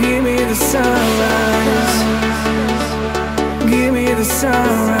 Give me the sunrise. Give me the sunrise.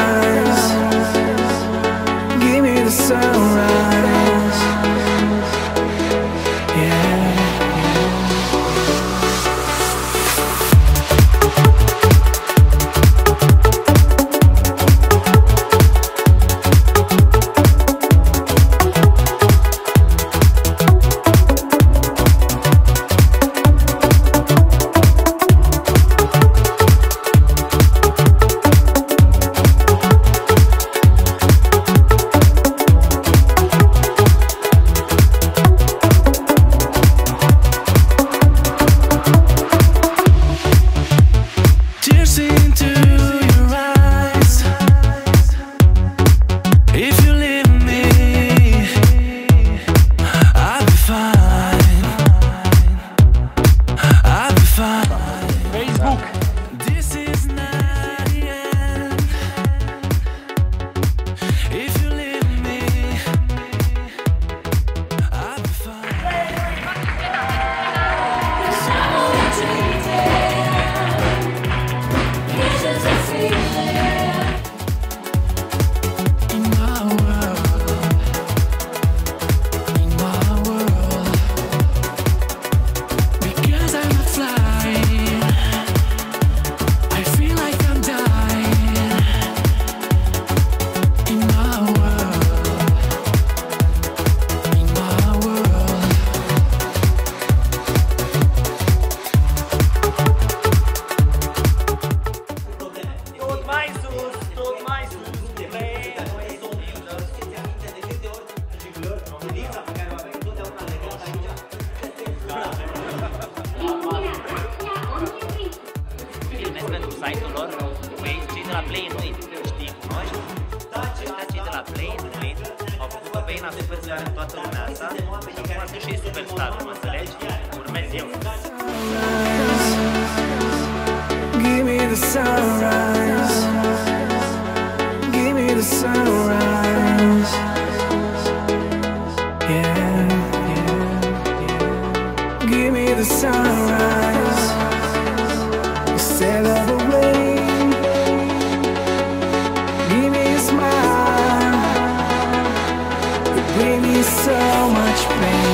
Give me the sunrise. Give me the sunrise. Yeah. Give me the sunrise. me